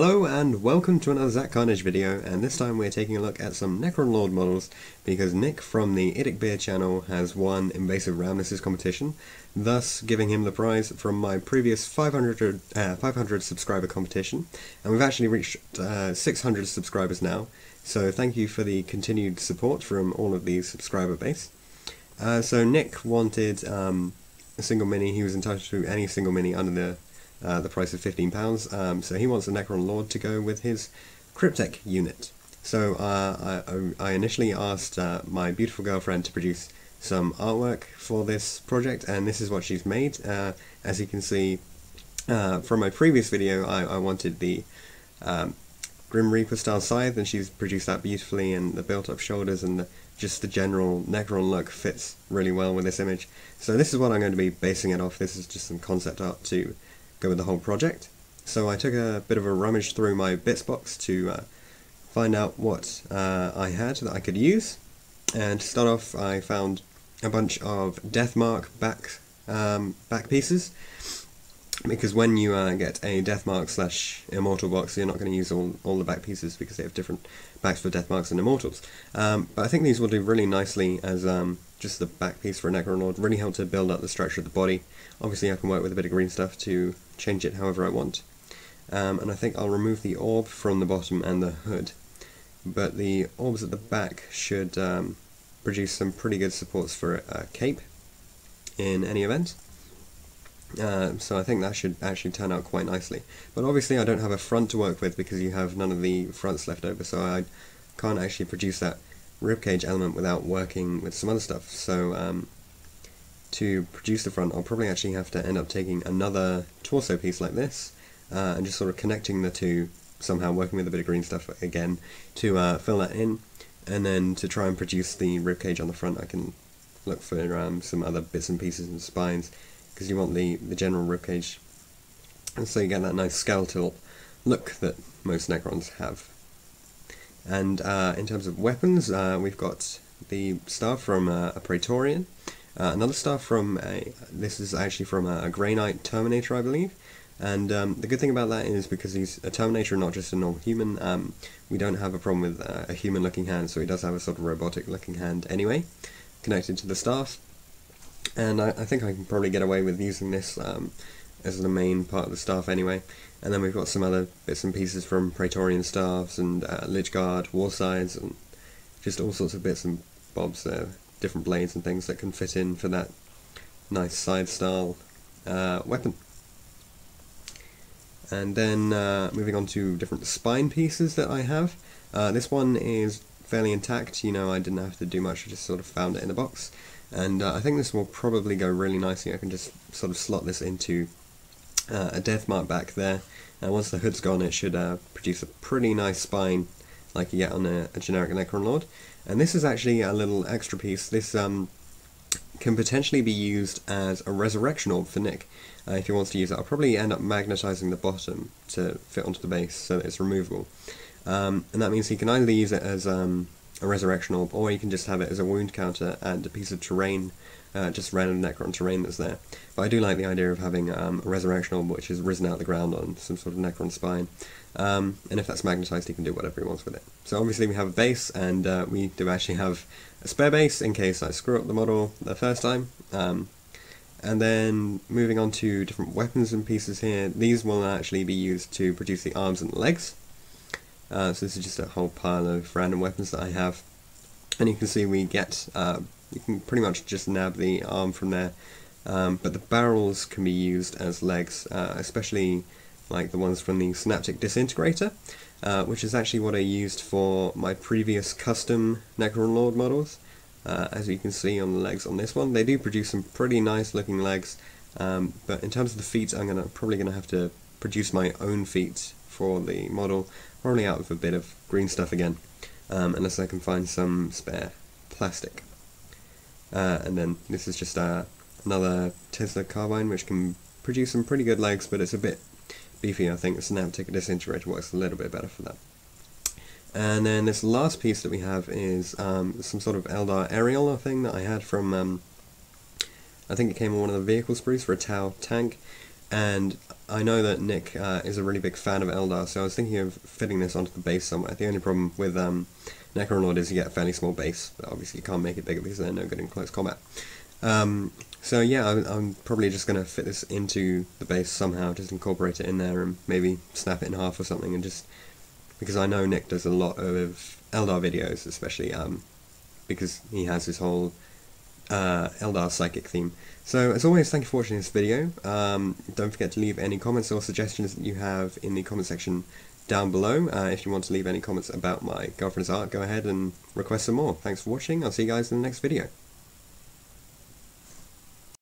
Hello and welcome to another Zach Carnage video, and this time we're taking a look at some Necron Lord models because Nick from the IDICBeer channel has won Invasive Ramnesses competition, thus giving him the prize from my previous 500, uh, 500 subscriber competition, and we've actually reached uh, 600 subscribers now, so thank you for the continued support from all of the subscriber base. Uh, so Nick wanted um, a single mini, he was entitled to any single mini under the uh, the price of £15. Um, so he wants a Necron Lord to go with his Cryptek unit. So uh, I, I, initially asked uh, my beautiful girlfriend to produce some artwork for this project, and this is what she's made. Uh, as you can see uh, from my previous video, I, I wanted the um, Grim Reaper style scythe, and she's produced that beautifully, and the built up shoulders and the, just the general Necron look fits really well with this image. So this is what I'm going to be basing it off. This is just some concept art to go with the whole project. So I took a bit of a rummage through my bits box to uh, find out what uh, I had that I could use. And to start off, I found a bunch of Deathmark back um, back pieces because when you uh, get a Deathmark slash Immortal box, you're not going to use all, all the back pieces because they have different backs for Deathmarks and Immortals. Um, but I think these will do really nicely as um, just the back piece for a Necron Lord, really help to build up the structure of the body. Obviously I can work with a bit of green stuff to change it however I want. Um, and I think I'll remove the orb from the bottom and the hood. But the orbs at the back should um, produce some pretty good supports for a cape in any event. Uh, so I think that should actually turn out quite nicely. But obviously I don't have a front to work with because you have none of the fronts left over, so I can't actually produce that ribcage element without working with some other stuff. So um, to produce the front, I'll probably actually have to end up taking another torso piece like this uh, and just sort of connecting the two, somehow working with a bit of green stuff again to uh, fill that in. And then to try and produce the ribcage on the front, I can look for um, some other bits and pieces and spines because you want the, the general ribcage. And so you get that nice skeletal look that most Necrons have. And uh, in terms of weapons, uh, we've got the staff from uh, a Praetorian, uh, another staff from a, this is actually from a, a Grey Knight Terminator, I believe. And um, the good thing about that is because he's a Terminator, and not just a normal human, um, we don't have a problem with uh, a human-looking hand, so he does have a sort of robotic-looking hand anyway, connected to the staff and I, I, think I can probably get away with using this um, as the main part of the staff anyway. And then we've got some other bits and pieces from Praetorian staffs and uh, Lychguard, and just all sorts of bits and bobs there, different blades and things that can fit in for that nice scythe style uh, weapon. And then uh, moving on to different spine pieces that I have. Uh, this one is fairly intact, you know, I didn't have to do much, I just sort of found it in the box. And uh, I think this will probably go really nicely. I can just sort of slot this into uh, a Deathmark back there. And once the hood's gone, it should uh, produce a pretty nice spine like you get on a, a, generic Necron Lord. And this is actually a little extra piece. This um, can potentially be used as a resurrection orb for Nick. Uh, if he wants to use it, I'll probably end up magnetizing the bottom to fit onto the base so that it's removable. Um, and that means he can either use it as um, a resurrection orb, or you can just have it as a wound counter and a piece of terrain, uh, just random Necron terrain that's there. But I do like the idea of having um, a resurrection orb which is risen out of the ground on some sort of Necron spine. Um, and if that's magnetized, he can do whatever he wants with it. So obviously we have a base, and uh, we do actually have a spare base in case I screw up the model the first time. Um, and then moving on to different weapons and pieces here, these will actually be used to produce the arms and legs. Uh, so this is just a whole pile of random weapons that I have. And you can see we get, uh, you can pretty much just nab the arm from there. Um, but the barrels can be used as legs, uh, especially like the ones from the Synaptic Disintegrator, uh, which is actually what I used for my previous custom Necron Lord models. Uh, as you can see on the legs on this one, they do produce some pretty nice looking legs, um, but in terms of the feet, I'm gonna probably going to have to produce my own feet for the model, probably out of a bit of green stuff again, um, unless I can find some spare plastic. Uh, and then this is just uh, another Tesla carbine which can produce some pretty good legs, but it's a bit beefy. I think the Synaptic Disintegrator works a little bit better for that. And then this last piece that we have is um, some sort of Eldar Aerial thing that I had from, um, I think it came on one of the vehicle sprues for a Tau tank, and I know that Nick uh, is a really big fan of Eldar, so I was thinking of fitting this onto the base somewhere. The only problem with um, Necron is you get a fairly small base, but obviously you can't make it bigger because they're no good in close combat. Um, so yeah, I, I'm probably just going to fit this into the base somehow, just incorporate it in there and maybe snap it in half or something and just... Because I know Nick does a lot of Eldar videos, especially um, because he has his whole uh, Eldar Psychic theme. So as always, thank you for watching this video. Um, don't forget to leave any comments or suggestions that you have in the comment section down below. Uh, if you want to leave any comments about my girlfriend's art, go ahead and request some more. Thanks for watching. I'll see you guys in the next video.